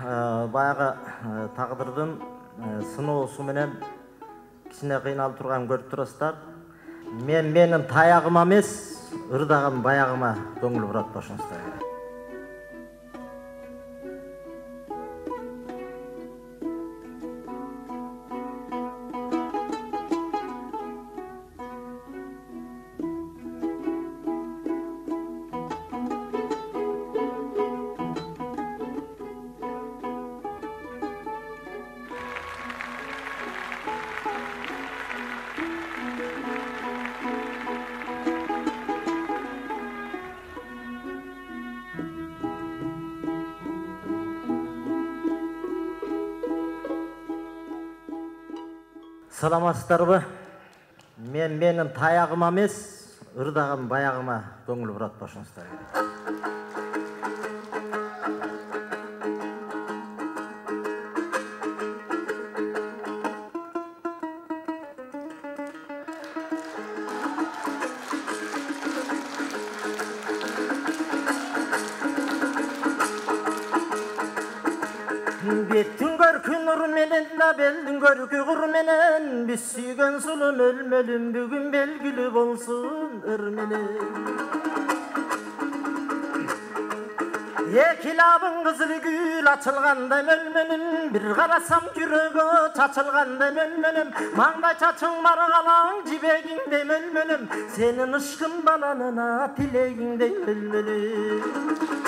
баягы тагдырдын сыноосу менен кичине кыйналып турганын көрүп турасыздар. Мен менин таягыма эмес ырдаган баягыма көңүл бурат болушуңуздар керек саламатсыздарбы? Мен менин таягыма эмес ырдаган баягыма көңүл бурат Görkün urmenen labelin görkü urmenen Biz süygen sulun ölmelin bugün belgülü olsun örmenen Ekilabın kızıl gül atılganda mölmenim Bir karasam yüreğe tatılganda mölmenim Mangay çatın margalan cibeginde mölmenim Senin ışkın balanına dileğinde mölmenim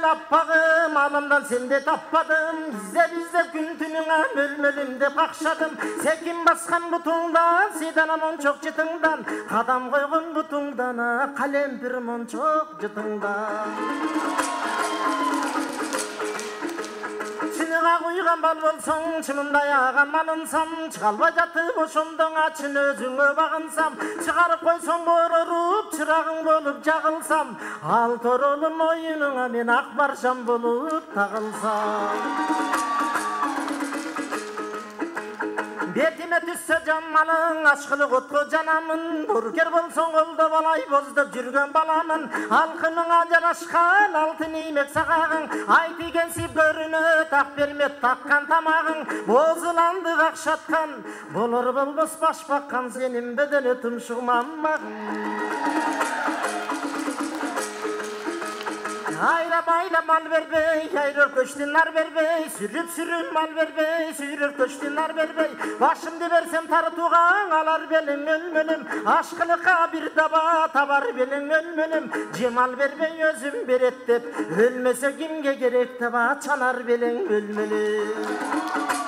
мөлмөл аппағым алымдан сенде таппадым іздеп іздеп күн түніңа мөлмөлім деп қақшадым секин басқан бұтыңдан сидан мончок жытыңдан қадам қойған бұтыңдан қалемпір мончок жытыңдан чыныға құйған бал болсаң шынындай аған малынсам шыға албай жатып ошондоң ачын өзүңө багынсам чыгарып койсоң боороруп чырагың болуп жагылсам ал торолу моюнуңа мен ак баршам болуп тагылсам бетиме түссө жамалың ашкылык отко жанамын буркер болсоң колдоп алай боздоп жүргөн баламын алкымыңа жарашкан алтын иймек сагагың ай тигенсип көрүнөт ак бермет таккан тамагың бозуланды какшаткан болор болбос баш баккан сенин бедени Hayra bayla mal ver bey, hayrır koştunlar ver bey, sürüp sürüp mal ver bey, sürür koştunlar ver bey. Başımda versem tarı tuğan alar belim ölmülüm, aşkılıka bir daba tabar belim ölmülüm. Cemal ver bey özüm bir ettip, ölmese kimge gerek daba çanar belim ölmülüm.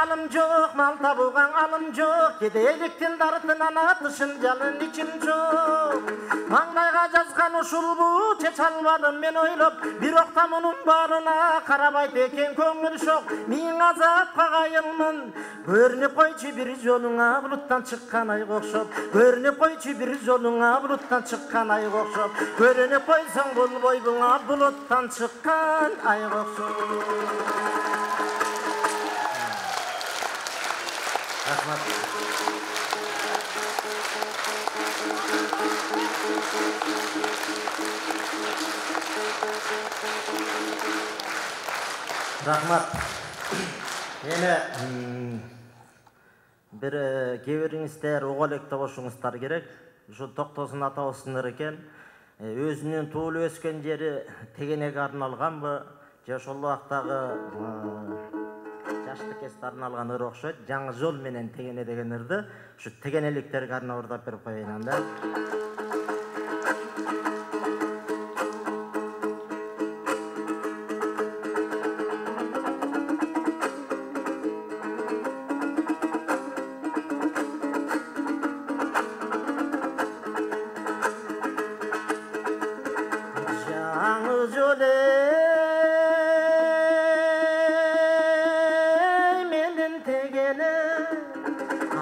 Малым жок мал табуугаң алым жок кедейликтин дартынан атышым жалын ичим жок маңдайга жазган ушулбу чече албадым мен ойлоп бирок да мунун баарына карабайт экен көңүл шок миң азапка кайылмын көрүнүп койчу бир жолуңа булуттан чыккан айга окшоп көрүнүп койчу бир жолуңа булуттан чыккан айга окшоп көрүнүп койсоң бул бойбуңа булуттан чыккан айга окшоп рахмат рахмат эми бир кээ бириңиздер уга керек ушу токтосун атабыздын экен өзүнүн туулуп өскөн жери тегенеге арналганбы же ошол убактагы жаштык эсте арналган ыр окшойт жаңы жол менен тегене деген ырды ушу тегенеликтерге арнап ырдап берип коеюн анда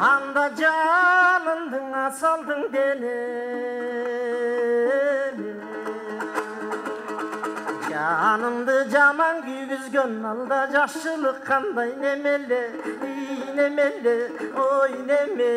анда жанымдың асалдың дене жанымды жаман күйгүзгөн алда жакшылык кандай немеле немеле ой неме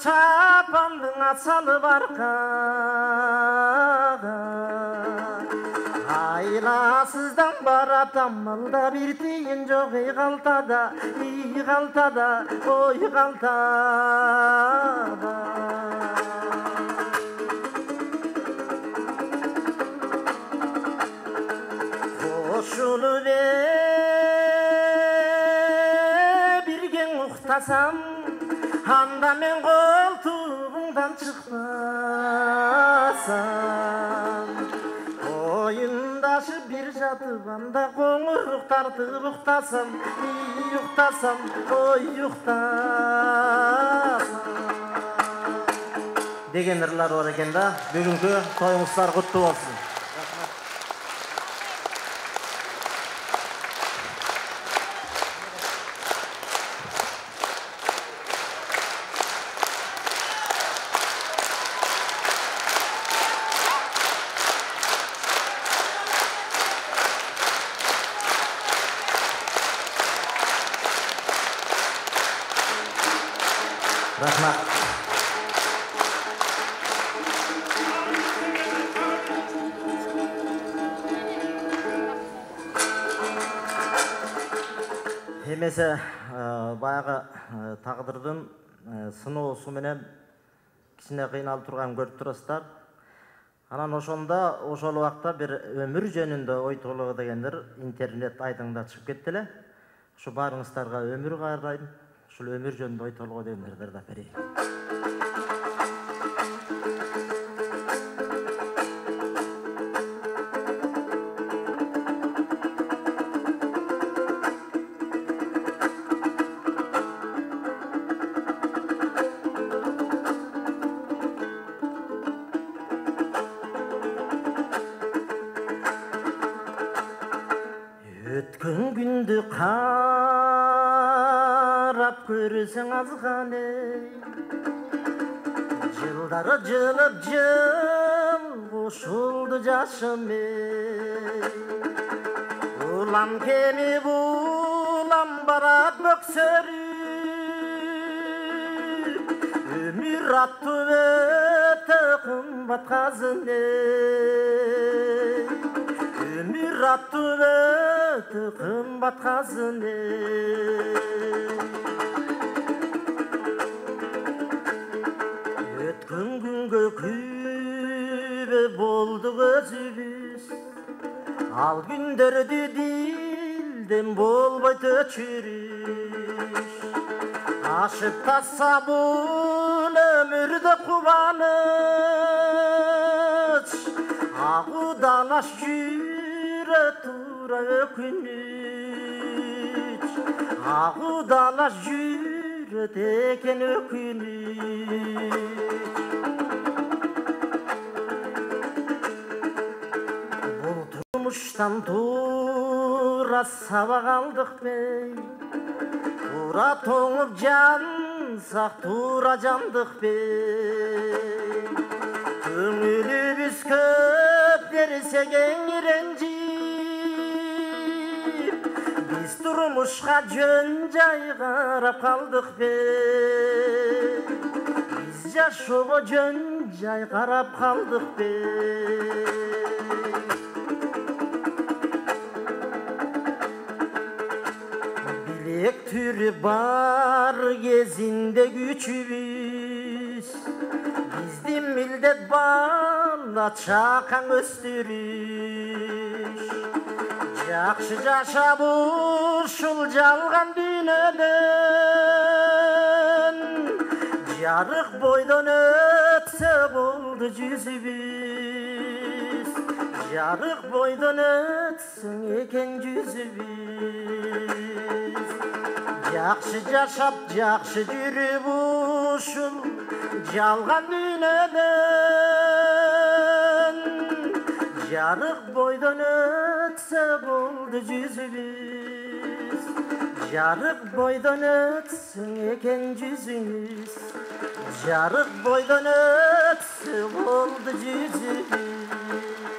анда чапандың салып арқаға айласыздан баратам малда бир тиын жок ей калтада ий калтада ой калтада кошулуп э бирге уктасам анда мен колтугуңдан чыкпасам оюндашып бир жатып анда коңурук тартып уктасам ий уктасам ой уктасам деген ырлар бар экен да бүгүнкү тоюңуздар куттуу болсун эмесе баягы тагдырдын сыноосу менен кичине кыйналып турганын көрүп турасыздар анан ошондо ошол убакта бир өмүр жөнүндө ой толгоо дегендер интернет айдыңда чыгып кетти эле ушу баарыңыздарга өмүр каалайм ушул өмүр жөнүндө ой толгоо дегендерди ырдап берейин. карап көрсөң азганы жылдары жылып жыл кошулду жашым улам кемип улам барат бөксөрүп өмүр аттуу өтө кымбат казыне өмүр аттуу өтө кымбат казыне kıybe boldu gözümüz Al günderdi dilden bol bayta çürüş Aşıp tassa bul ömürde kuvanış Ağı dalaş yüre tura ökünüş Ağı dalaş yüre teken ökünüş турмуштан туура сабак алдык бей туура тоңуп жансак туура жандык бей көңүлүбүз көп берсе кең ренжип биз турмушка жөн жай карап калдык бе биз жашоого жөн жай карап калдык бе билек түрү бар кезинде күчүбүз бизди милдет бала чакаң өстүрүш жакшы жашап ушул жалган дүйнөдөн жарык бойдон өтсө болду жүзүбүз жарык бойдон өтсөң экен жүзүбүз жакшы жашап жакшы жүрүп ушул жалган дүйнөдөн жарык бойдон өтсө болду жүзүбүз жарык бойдон өтсөң экен жүзүңүз жарык бойдон өтсө болду жүзүбүз